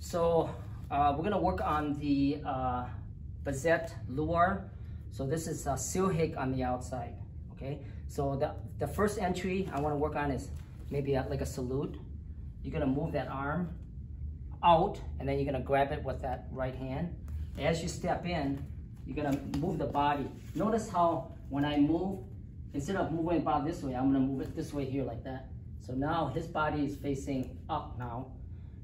So uh, we're gonna work on the uh, Bizet Luar. So this is a seal hick on the outside, okay? So the, the first entry I wanna work on is maybe a, like a salute. You're gonna move that arm out and then you're gonna grab it with that right hand. As you step in, you're gonna move the body. Notice how when I move, instead of moving about this way, I'm gonna move it this way here like that. So now his body is facing up now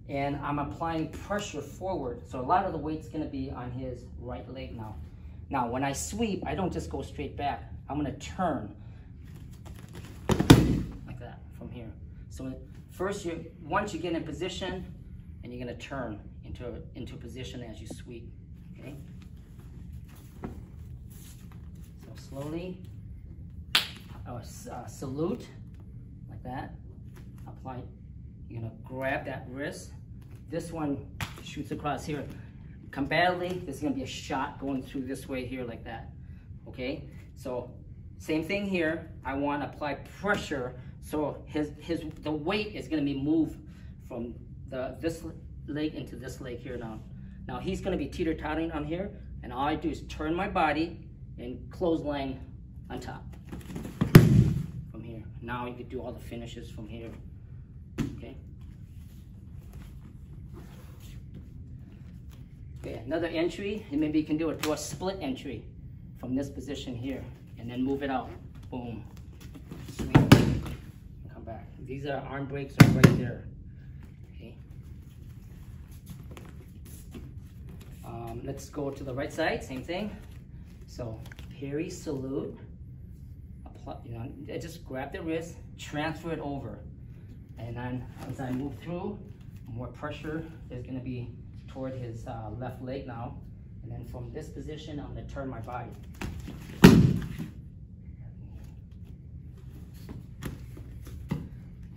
and I'm applying pressure forward. So a lot of the weight's gonna be on his right leg now. Now, when I sweep, I don't just go straight back. I'm gonna turn like that from here. So first, you once you get in position, and you're gonna turn into, into position as you sweep, okay? So slowly, uh, uh, salute, like that. Apply, you're gonna grab that wrist, this one shoots across here. Combatively, there's gonna be a shot going through this way here like that, okay? So same thing here. I want to apply pressure so his, his the weight is gonna be moved from the this leg into this leg here now. Now he's gonna be teeter-tottering on here, and all I do is turn my body and clothesline on top from here. Now you can do all the finishes from here, okay? Okay, another entry, and maybe you can do it, do a split entry from this position here, and then move it out. Boom. Come back. These are arm breaks are right there. Okay. Um, let's go to the right side, same thing. So, parry, salute. You know, just grab the wrist, transfer it over. And then as I move through, more pressure is gonna be toward his uh, left leg now. And then from this position, I'm gonna turn my body.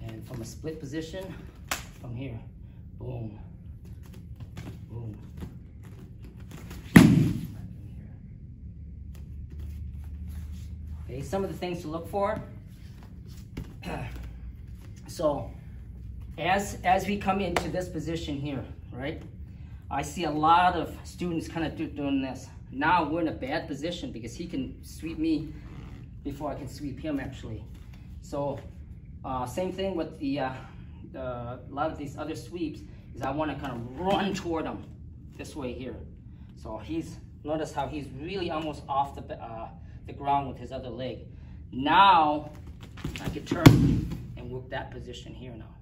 And from a split position, from here, boom, boom. Okay, some of the things to look for. so, as, as we come into this position here, right? I see a lot of students kind of do, doing this. Now we're in a bad position because he can sweep me before I can sweep him actually. So uh, same thing with the, uh, the, a lot of these other sweeps is I want to kind of run toward him this way here. So he's, notice how he's really almost off the, uh, the ground with his other leg. Now I can turn and work that position here now.